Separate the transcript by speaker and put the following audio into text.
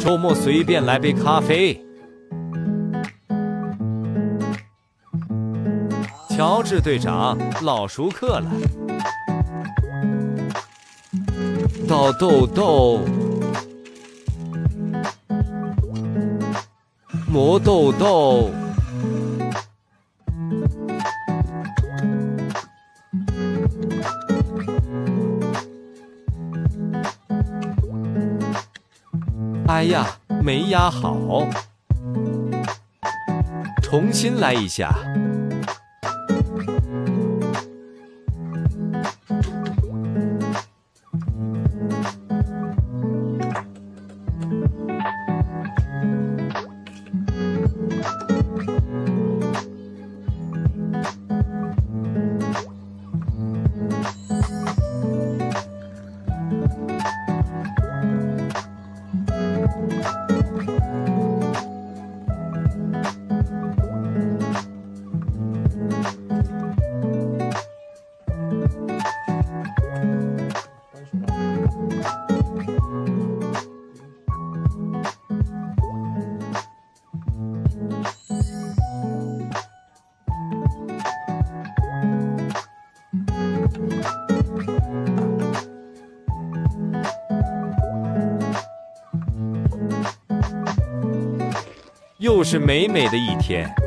Speaker 1: 周末随便来杯咖啡。乔治队长老熟客了。倒豆豆，磨豆豆。哎呀，没压好，重新来一下。又是美美的一天。